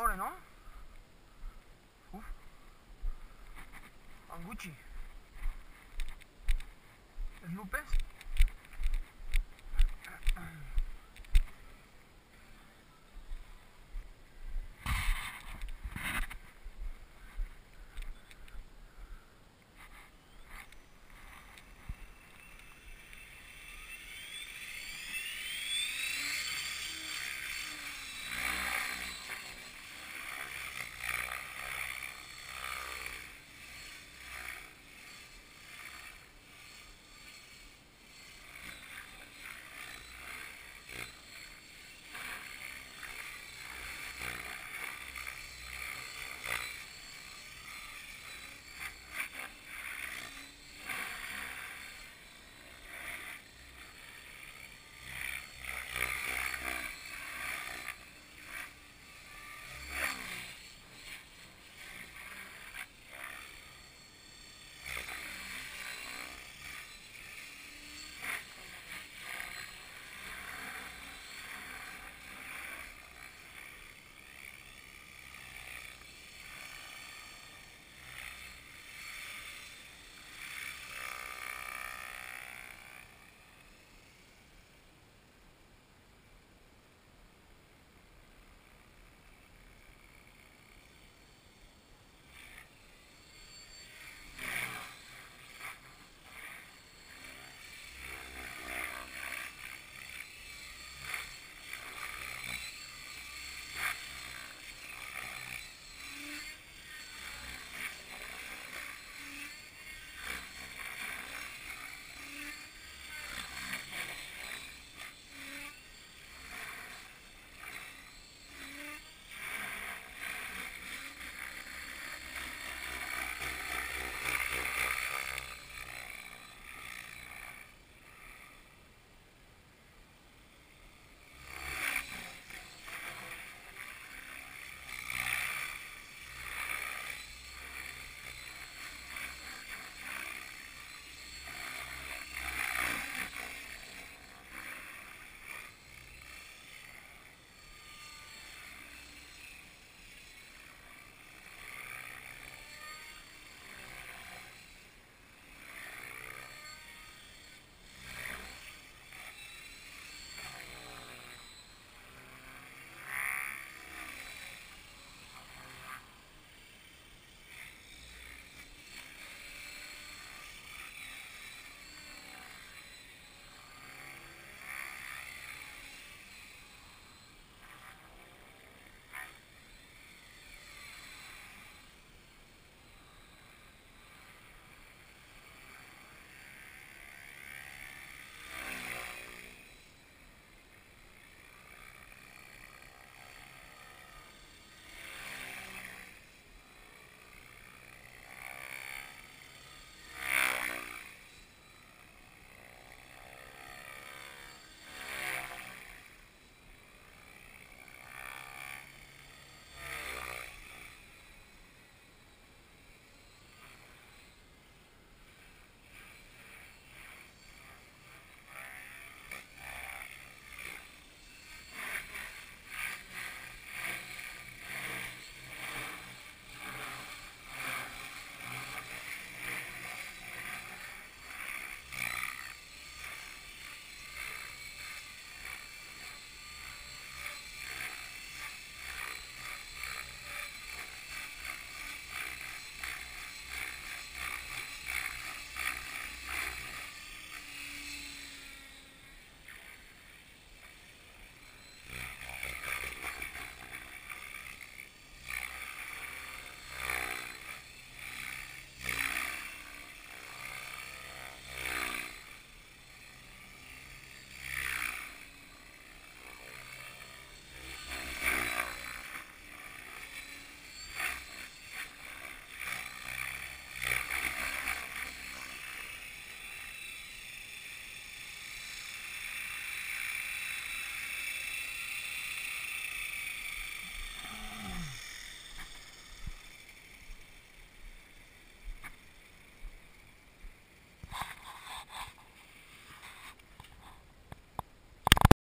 sopladores, ¿no? Uf. Anguchi. Snoopes.